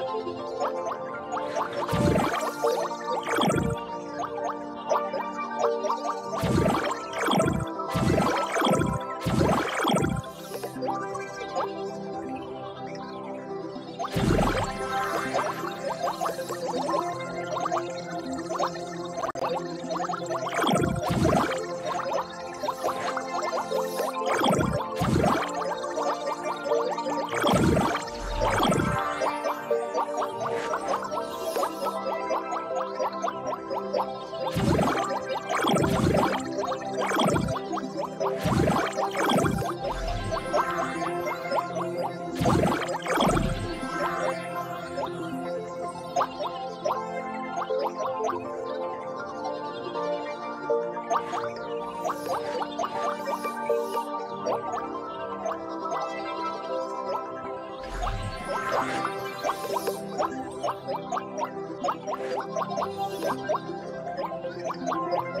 Thank you. What?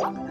What?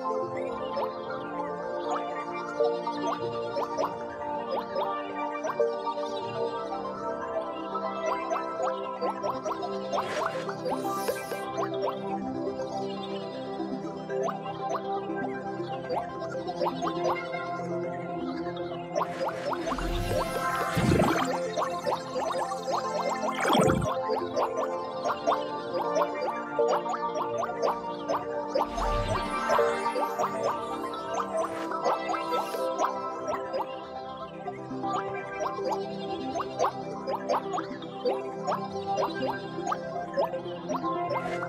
Thank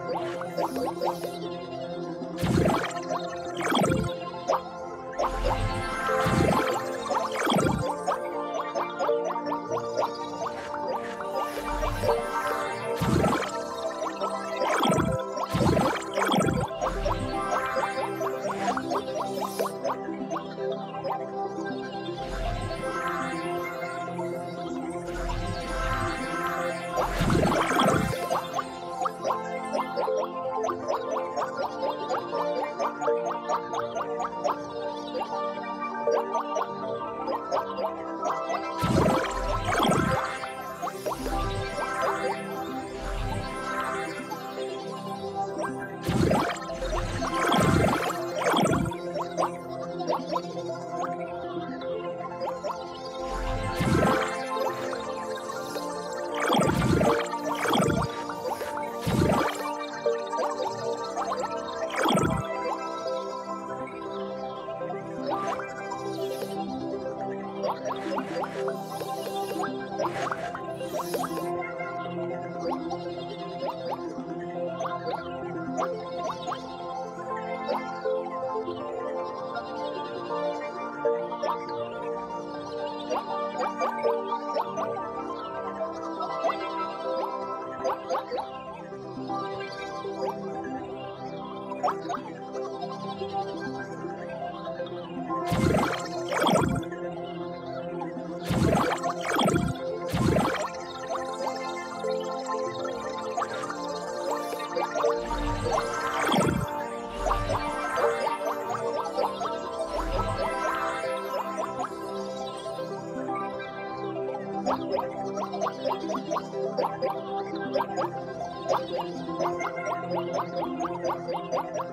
you. よろしくお願いします。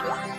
What?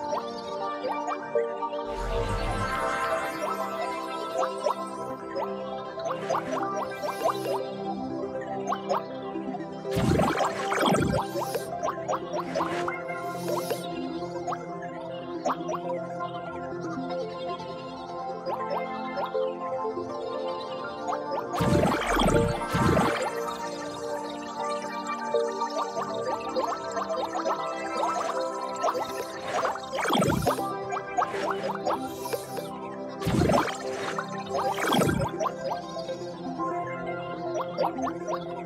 Thank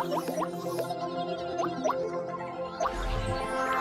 Thank you.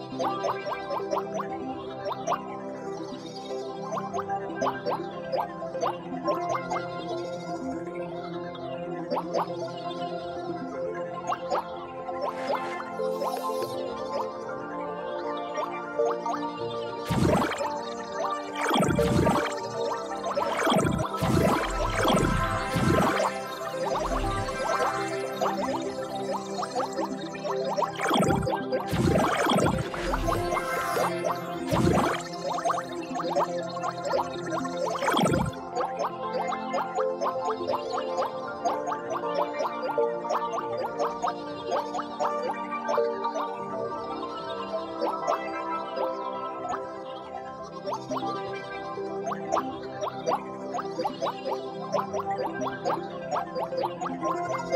Oh, my God.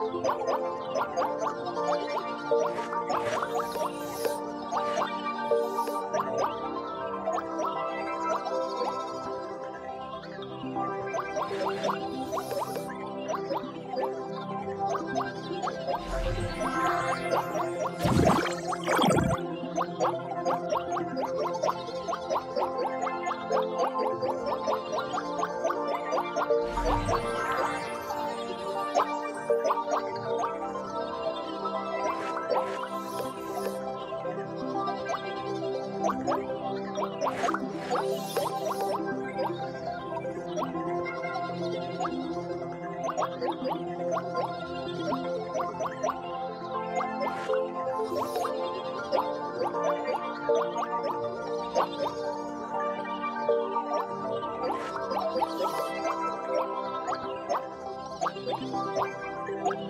What? Thank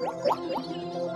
you